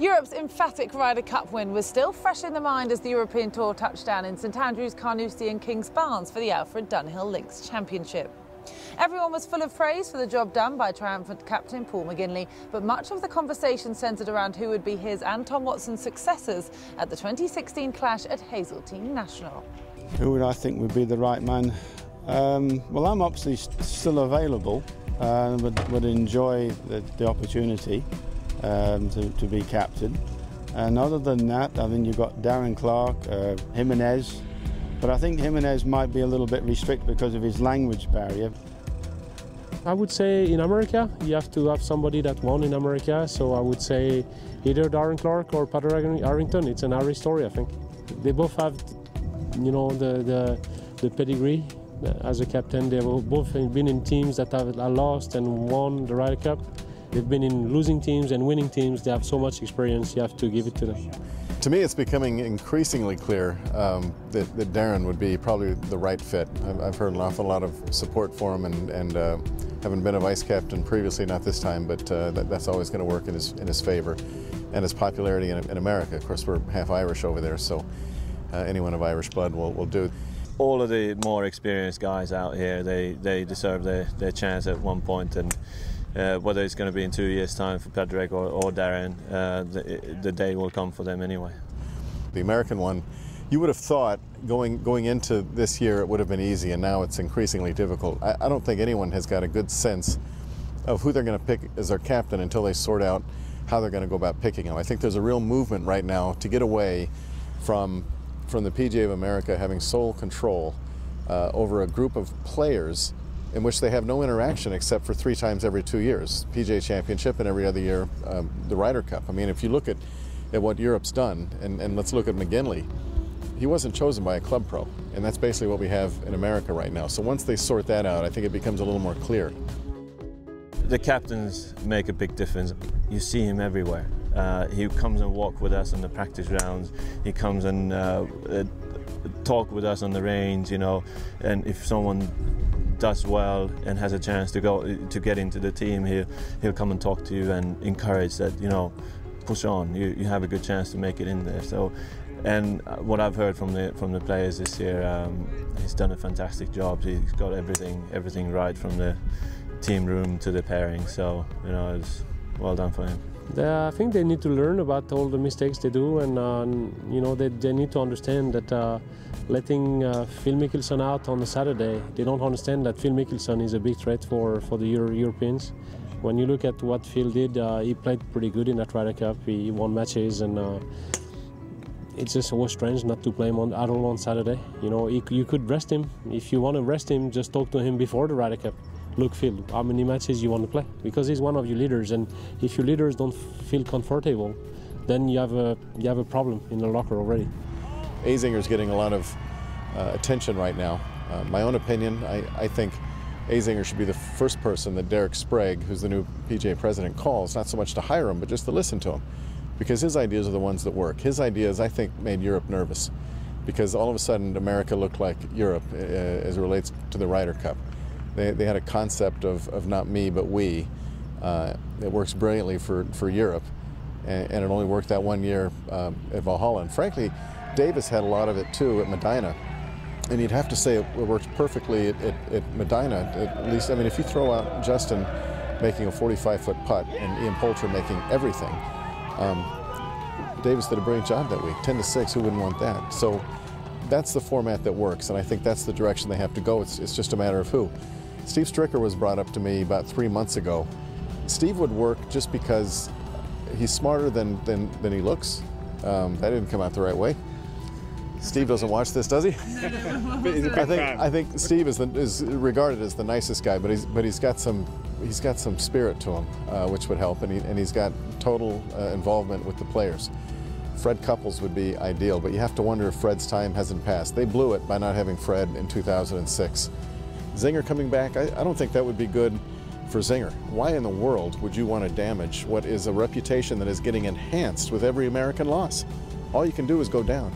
Europe's emphatic Ryder Cup win was still fresh in the mind as the European Tour touched down in St Andrews, Carnoustie and Kingsbarns for the Alfred Dunhill Links Championship. Everyone was full of praise for the job done by triumphant captain Paul McGinley, but much of the conversation centred around who would be his and Tom Watson's successors at the 2016 clash at Hazeltine National. Who would I think would be the right man? Um, well, I'm obviously still available and uh, would, would enjoy the, the opportunity um, to, to, be captain. And other than that, I think you've got Darren Clarke, uh, Jimenez, but I think Jimenez might be a little bit restricted because of his language barrier. I would say in America, you have to have somebody that won in America. So I would say either Darren Clarke or Padraig Harrington. It's an Irish story, I think. They both have, you know, the, the, the pedigree as a captain. They've both been in teams that have lost and won the Ryder Cup. They've been in losing teams and winning teams. They have so much experience, you have to give it to them. To me, it's becoming increasingly clear um, that, that, Darren would be probably the right fit. I've, I've heard an awful lot of support for him, and, and uh, having been a vice captain previously, not this time, but uh, that, that's always going to work in his, in his favor. And his popularity in, in America. Of course, we're half Irish over there, so uh, anyone of Irish blood will, will do all of the more experienced guys out here, they, they deserve their, their chance at one point, and uh, whether it's going to be in two years' time for Padraig or, or Darren, uh, the, the, day will come for them anyway. The American one, you would have thought going going into this year it would have been easy, and now it's increasingly difficult. I, I don't think anyone has got a good sense of who they're going to pick as their captain until they sort out how they're going to go about picking him. I think there's a real movement right now to get away from from the PGA of America having sole control uh, over a group of players in which they have no interaction except for three times every two years PGA Championship and every other year um, the Ryder Cup. I mean, if you look at, at what Europe's done, and, and let's look at McGinley, he wasn't chosen by a club pro, and that's basically what we have in America right now. So once they sort that out, I think it becomes a little more clear. The captains make a big difference. You see him everywhere. Uh, he comes and walk with us on the practice rounds. He comes and uh, uh, talk with us on the range, you know. And if someone does well and has a chance to go to get into the team, he'll he'll come and talk to you and encourage that you know, push on. You you have a good chance to make it in there. So. And what I've heard from the from the players this year, um, he's done a fantastic job. He's got everything everything right from the team room to the pairing. So you know, it's well done for him. I think they need to learn about all the mistakes they do, and uh, you know they, they need to understand that uh, letting uh, Phil Mickelson out on a Saturday, they don't understand that Phil Mickelson is a big threat for for the Euro Europeans. When you look at what Phil did, uh, he played pretty good in that Ryder Cup. He won matches, and uh, it just was strange not to play him on, at all on Saturday. You know, he, you could rest him if you want to rest him. Just talk to him before the Ryder Cup look, Phil, how many matches you want to play? Because he's one of your leaders, and if your leaders don't feel comfortable, then you have a you have a problem in the locker already. Azinger's getting a lot of uh, attention right now. Uh, my own opinion, I, I think Azinger should be the first person that Derek Sprague, who's the new PGA president, calls, not so much to hire him, but just to listen to him. Because his ideas are the ones that work. His ideas, I think, made Europe nervous. Because all of a sudden, America looked like Europe uh, as it relates to the Ryder Cup. They, they had a concept of, of not me, but we. Uh, it works brilliantly for, for Europe, and, and it only worked that one year um, at Valhalla. And frankly, Davis had a lot of it too at Medinah. And you'd have to say it worked perfectly at, at, at Medinah. At least, I mean, if you throw out Justin making a 45-foot putt and Ian Poulter making everything, um, Davis did a brilliant job that week. 10 to 6, who wouldn't want that? So that's the format that works, and I think that's the direction they have to go. It's, it's just a matter of who. Steve Stricker was brought up to me about three months ago. Steve would work just because he's smarter than, than, than he looks. Um, that didn't come out the right way. Steve doesn't watch this, does he? I think I think Steve is, the, is regarded as the nicest guy, but he's but he's got some he's got some spirit to him, uh, which would help, and he and he's got total uh, involvement with the players. Fred Couples would be ideal, but you have to wonder if Fred's time hasn't passed. They blew it by not having Fred in 2006. Zinger coming back, I, I don't think that would be good for Zinger. Why in the world would you want to damage what is a reputation that is getting enhanced with every American loss? All you can do is go down.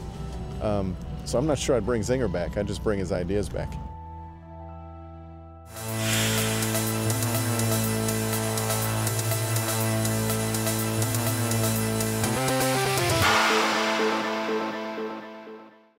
Um, so I'm not sure I'd bring Zinger back. I'd just bring his ideas back.